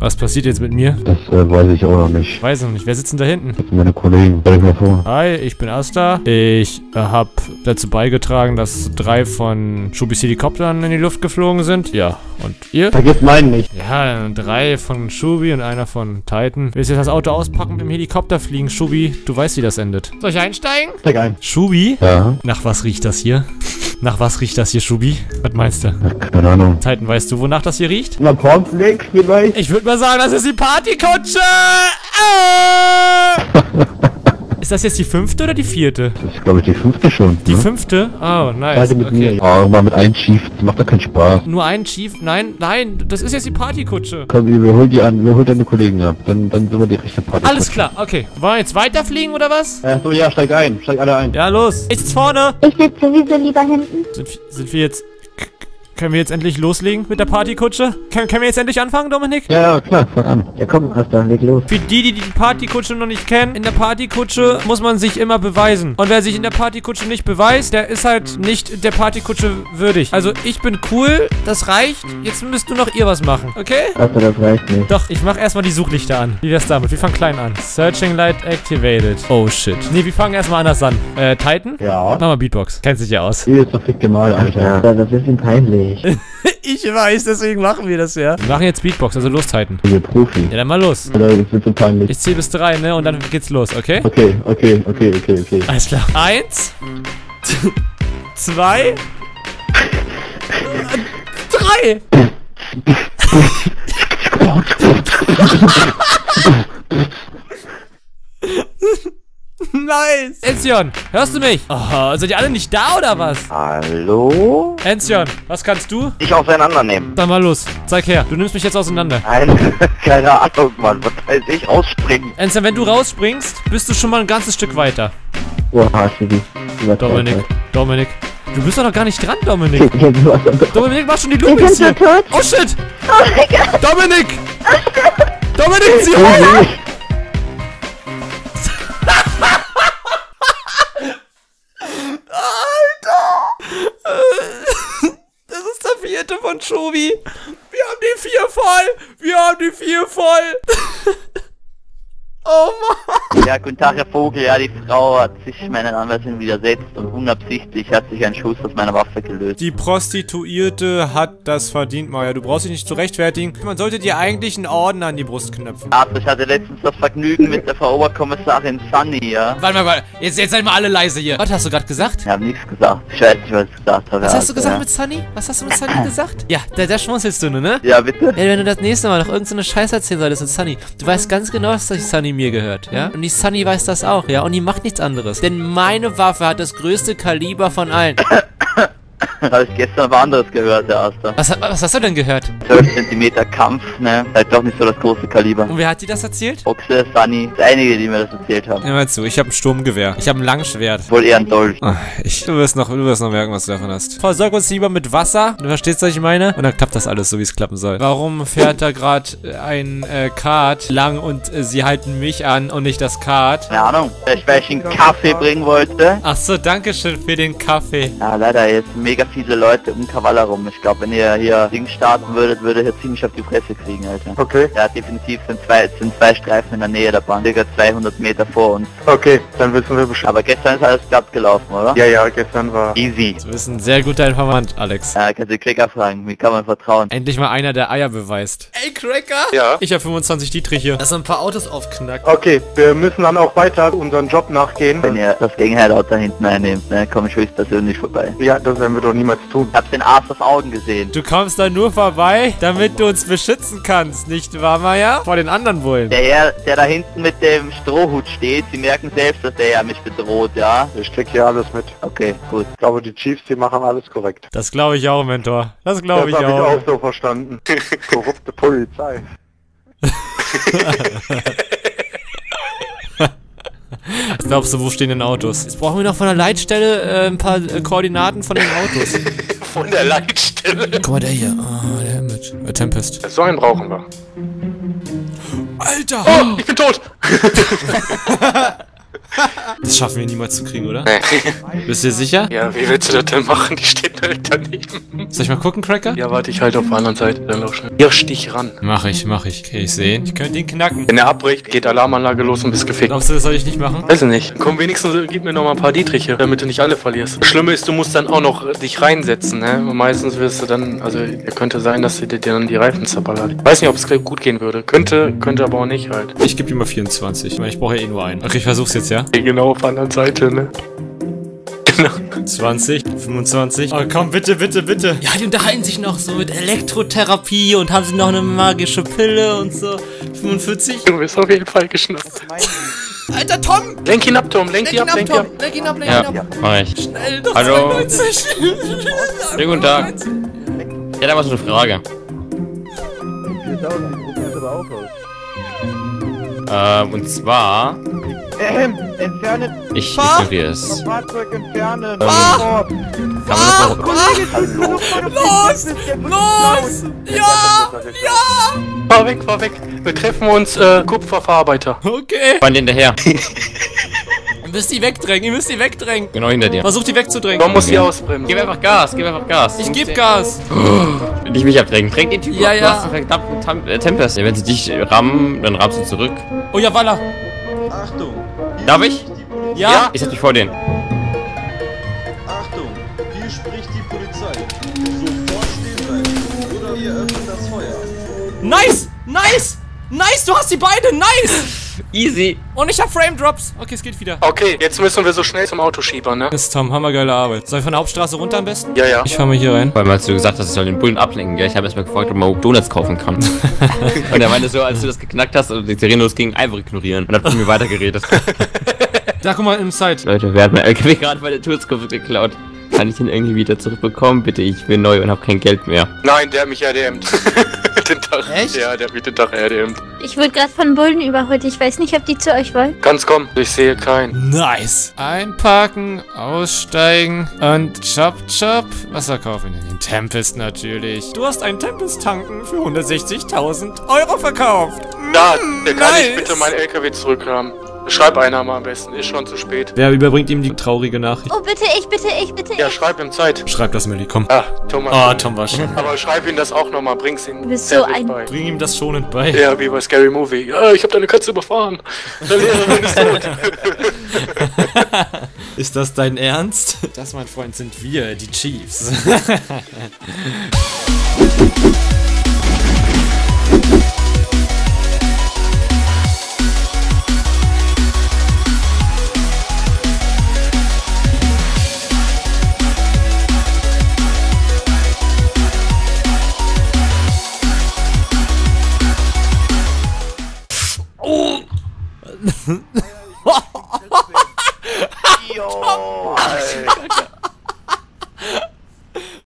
Was passiert jetzt mit mir? Das äh, weiß ich auch noch nicht. Weiß noch nicht. Wer sitzt denn da hinten? Das sind meine Kollegen. Stell dich mal vor. Hi, ich bin Asta. Ich äh, habe dazu beigetragen, dass drei von Schubis Helikoptern in die Luft geflogen sind. Ja, und ihr? Vergiss meinen nicht. Ja, drei von Schubi und einer von Titan. Willst du jetzt das Auto auspacken und mit dem Helikopter fliegen? Schubi, du weißt, wie das endet. Soll ich einsteigen? Steig ein. Schubi? Ja. Nach was riecht das hier? Nach was riecht das hier, Schubi? Was meinst du? Keine Ahnung. Titan, weißt du, wonach das hier riecht? Na, Cornflakes vielleicht? Ich würde mal sagen, das ist die Partykutsche! Ah! ist das jetzt die fünfte oder die vierte? Das ist, glaube ich, die fünfte schon. Die ne? fünfte? Oh, nice. Beide mit mir. Okay. Ja, mal mit einem Chief. Das macht doch keinen Spaß. Nur ein Chief? Nein, nein, das ist jetzt die Partykutsche. Komm, wir holen die an. Wir holen deine Kollegen ab. Dann, dann sind wir die richtige Party. Alles klar, okay. Wollen wir jetzt weiterfliegen oder was? Äh, so, ja, steig ein. Steig alle ein. Ja, los. Ich sitze vorne. Ich sitze sowieso lieber hinten. Sind, sind wir jetzt... Können wir jetzt endlich loslegen mit der Partykutsche? Können, können wir jetzt endlich anfangen, Dominik? Ja, ja, klar. Fang an. Ja komm, Asta, leg los. Für die, die die Partykutsche noch nicht kennen, in der Partykutsche muss man sich immer beweisen. Und wer sich in der Partykutsche nicht beweist, der ist halt nicht der Partykutsche würdig. Also ich bin cool, das reicht. Jetzt müsst du noch ihr was machen, okay? Asta, das reicht nicht. Doch, ich mach erstmal die Suchlichter an. Wie wär's damit? Wir fangen klein an. Searching Light activated. Oh shit. Nee, wir fangen erstmal anders an. Äh, Titan? Ja. Mach mal Beatbox. Kennt sich ja aus. Hier ist doch fick mal, Alter. Ja, das ist ihm peinlich. ich weiß, deswegen machen wir das ja. Wir machen jetzt Beatbox, also los, Titan. Du bist Profi. Ja, dann mal los. Alter, das wird so peinlich. Ich zähle bis drei, ne? Und dann geht's los, okay? Okay, okay, okay, okay, okay. Alles klar. Eins. zwei. drei. Nice. Enzion, hörst du mich? Oh, seid ihr alle nicht da oder was? Hallo? Enzion, was kannst du? Ich auseinandernehmen. Dann mal los. Zeig her. Du nimmst mich jetzt auseinander. Nein, keine Ahnung, Mann. Was weiß ich? Ausspringen. Enzion, wenn du rausspringst, bist du schon mal ein ganzes Stück weiter. Chibi. Dominik, Dominik. Du bist doch noch gar nicht dran, Dominik. Dominik, mach schon die Lupe jetzt hier. Oh shit! Oh mein Gott. Dominik! Dominik, zieh hoch! Vierte von Chobi. Wir haben die vier voll! Wir haben die vier voll! Oh Mann! Ja, guten Tag, Herr Vogel. Ja, die Frau hat sich meinen Anweisungen widersetzt und unabsichtlich hat sich ein Schuss aus meiner Waffe gelöst. Die Prostituierte hat das verdient, Maja. Du brauchst dich nicht zu rechtfertigen. Man sollte dir eigentlich einen Orden an die Brust knöpfen. Also, ich hatte letztens das Vergnügen mit der Frau Oberkommissarin Sunny, ja? Warte mal, warte. Jetzt, jetzt seid mal alle leise hier. Was hast du gerade gesagt? Ich habe nichts gesagt. Ich weiß nicht, was ich gesagt habe. Was hast du also, gesagt ja. mit Sunny? Was hast du mit Sunny gesagt? Ja, da, da schmunzelst du nur, ne? Ja, bitte? Ey, wenn du das nächste Mal noch irgendeine Scheiße erzählen solltest mit Sunny, du weißt ganz genau, dass die Sunny mir gehört, ja? Und die Sunny weiß das auch, ja? Und die macht nichts anderes. Denn meine Waffe hat das größte Kaliber von allen. habe ich gestern was anderes gehört, Herr Aster. Was, was hast du denn gehört? 12 cm Kampf, ne? Halt doch nicht so das große Kaliber. Und wer hat dir das erzählt? Ochse, Sunny, das einige, die mir das erzählt haben. Hör mal zu, ich habe ein Sturmgewehr. Ich habe ein Langschwert. Wohl eher ein Dolch. Ah, ich, du wirst noch, du wirst noch merken, was du davon hast. Versorg uns lieber mit Wasser. Du verstehst, was ich meine? Und dann klappt das alles so, wie es klappen soll. Warum fährt da gerade ein äh, Kart lang und äh, sie halten mich an und nicht das Kart? Keine Ahnung. Ich, weil ich einen Kaffee bringen wollte. Ach so, danke schön für den Kaffee. Ja, leider, jetzt mega viele Leute um Kavala rum. Ich glaube, wenn ihr hier Ding starten würdet, würde ihr ziemlich auf die Fresse kriegen, Alter. Okay, Ja, definitiv sind zwei, sind zwei Streifen in der Nähe der Bahn, circa 200 Meter vor uns. okay, dann wissen wir Bescheid. Aber gestern ist alles glatt gelaufen, oder? Ja, ja, gestern war... Easy. Du bist ein sehr guter Informant, Alex. Ja, kannst du Klicker fragen, wie kann man vertrauen? Endlich mal einer, der Eier beweist. Ey, Cracker! Ja? Ich habe 25 Dietrich hier. Lass ein paar Autos aufknacken. Okay, wir müssen dann auch weiter unseren Job nachgehen. Wenn ihr das Gegenhideout da hinten einnehmt, ne, komme ich höchstpersönlich vorbei. Ja, das werden wir doch niemals tun. Ich hab den Arsch auf Augen gesehen. Du kommst da nur vorbei, damit du uns beschützen kannst, nicht wahr, Maya? Vor den anderen Bullen. Der Herr, der da hinten mit dem Strohhut steht, Sie merken selbst, dass der ja mich bedroht, ja? Ich krieg hier alles mit. Okay, gut. Ich glaube, die Chiefs, die machen alles korrekt. Das glaube ich auch, Mentor. Das glaube ich das habe ich auch. auch so verstanden. Korrupte Polizei. Was glaubst du, wo stehen denn Autos? Jetzt brauchen wir noch von der Leitstelle äh, ein paar äh, Koordinaten von den Autos. Von der Leitstelle. Guck mal, der hier. Oh, der mit. Äh, Tempest. So einen brauchen wir. Alter! Oh, ich bin tot. Das schaffen wir niemals zu kriegen, oder? Nee. Bist du dir sicher? Ja, wie willst du das denn machen? Die steht direkt daneben. Soll ich mal gucken, Cracker? Ja, warte, ich halte auf der anderen Seite dann auch schnell. Hirsch dich ran. Mach ich, mach ich. Okay, ich sehe ihn. Ich könnte ihn knacken. Wenn er abbricht, geht Alarmanlage los und bist gefickt. Glaubst du, das soll ich nicht machen? Weiß ich nicht. Komm, wenigstens äh, gib mir noch mal ein paar Dietriche, damit du nicht alle verlierst. Das Schlimme ist, du musst dann auch noch äh, dich reinsetzen, ne? Und meistens wirst du dann, also, er könnte sein, dass dir dir dann die Reifen zerballert. Weiß nicht, ob es gut gehen würde. Könnte, könnte aber auch nicht halt. Ich gebe ihm mal 24, weil ich brauche ja eh nur einen. Okay, ich versuch's jetzt, ja? Genau auf der anderen Seite, ne? Genau. 20, 25. Oh, komm, bitte, bitte, bitte. Ja, die unterhalten sich noch so mit Elektrotherapie und haben sie noch eine magische Pille und so. 45. Du bist auf jeden Fall geschnappt. Alter, Tom! Lenk ihn ab, Tom. Lenk ihn ab, lenk ihn ab. Lenk ihn ab, lenk Ja, ihn ab. mach ich. Schnell, doch Hallo. 92. Schönen guten Tag. Ich hätte aber so eine Frage. Ähm, und zwar, Ähm, entfernen, ich Fahr. ignoriere es. Fahrzeug entfernen. Fahr. Man das noch, Hallo. Los! Los! Ja! Ja! Fahr weg, fahr weg. Wir treffen uns, äh, Kupferverarbeiter. Okay. Fahren hinterher. Ihr müsst die wegdrängen, ihr müsst die wegdrängen. Genau hinter dir. Versucht die wegzudrängen. Man muss hier ausbremsen. Gib einfach Gas, gib einfach Gas. Ich geb Gas. Nicht mich abdrängen. Dräng den Typen Ja, ab. ja. Du hast einen verdammten Tempest. Wenn sie dich rammen, dann rammst du zurück. Oh ja, Walla. Achtung, Darf ich? Ja? Ich setz mich vor den. Achtung, hier spricht die Polizei. Sofort stehen bleiben oder wir öffnen das Feuer. Nice! Nice! Nice, du hast die beide! Nice! Easy. Und ich hab Frame Drops. Okay, es geht wieder. Okay, jetzt müssen wir so schnell zum Autoschieber, ne? Das ist Tom, hammergeile Arbeit. Soll ich von der Hauptstraße runter am besten? Ja, ja. Ich fahr mal hier rein. Vor allem, als du gesagt hast, ich soll den Bullen ablenken, gell? Ich habe erstmal gefragt, ob man Donuts kaufen kann. und er meinte so, als du das geknackt hast und die Sirene losging, einfach ignorieren. Und hat mit mir weitergeredet. Da, guck mal im Side. Leute, wer hat mein LKW gerade bei der Tourskopf geklaut? Kann ich den irgendwie wieder zurückbekommen? Bitte, ich bin neu und habe kein Geld mehr. Nein, der hat mich RDMt. den Tag. Echt? Ja, der hat mich den Tag RDMt. Ich wurde gerade von Bullen überholt. Ich weiß nicht, ob die zu euch wollen. Kannst kommen, ich sehe keinen. Nice. Einparken, aussteigen und chop chop. Wasser kaufen. Den Tempest natürlich. Du hast einen Tempest tanken für 160.000 Euro verkauft. Da, der kann nice. ich bitte meinen LKW zurückhaben. Schreib einer mal am besten, ist schon zu spät. Wer überbringt ihm die traurige Nachricht? Oh, bitte, ich, bitte, ich, bitte, Ja, ich. schreib ihm Zeit. Schreib das, Melly, komm. Ah, Thomas. Oh, Tom war schon. Aber schreib ihm das auch nochmal, bring's ihm. Du bist so ein- bei. Bring ihm das schonend bei. Ja, wie bei Scary Movie. Ja, ich hab deine Katze überfahren. Der Lehrerin ist tot. Ist das dein Ernst? Das, mein Freund, sind wir, die Chiefs.